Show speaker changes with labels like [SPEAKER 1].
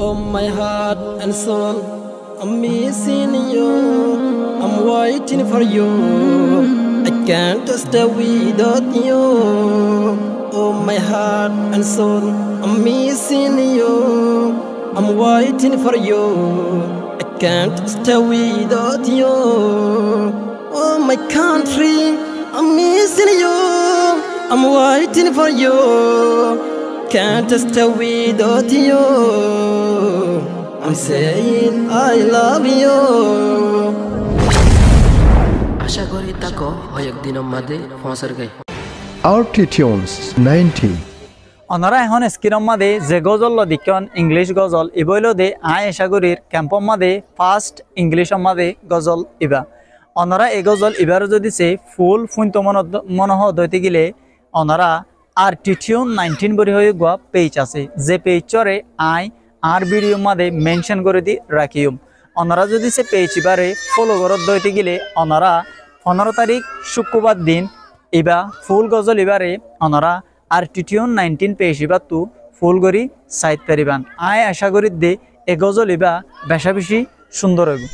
[SPEAKER 1] Oh my heart and soul, I'm missing you. I'm waiting for you. I can't stay without you. Oh my heart and soul, I'm missing you. I'm waiting for you. I can't stay without you. Oh my country, I'm missing you. I'm waiting for you. Can't stay without you. I'm saying I love you.
[SPEAKER 2] আশা করি তাকো হয়কদিনৰ মাদে পৌঁছাৰ গাই
[SPEAKER 3] Altitunes 90
[SPEAKER 4] অনরা এখন স্ক্রিনের মাঝে যে গজল deacon English গজল ইবইল দে আয় এসাগুরির ক্যাম্পর মাঝে first ইংলিশের মাঝে গজল ইবা অনরা এই গজল ইবার যদি সে ফুল ফুন্ত মনহ দইতে গেলে অনরা আর টিটিউন নাইনটিন বরি হয়ে গোয়া পেজ আছে। যে পেজরে আই আর ভিডিও মাঝে মেনশন করে দি রাখিম অনরা যদি সে পেজ ইবারে ফলো করত দইতে গেলে, অনরা পনেরো তারিখ শুক্রবার দিন ইবা ফুল গজল ইবারে অনরা আর টিটিউন নাইনটিন পেয়েছি বা তু ফুল করি সাইড পারিবান। আয় আশা করি দে এ গজল ইবা বেশা বেশি সুন্দর হইব।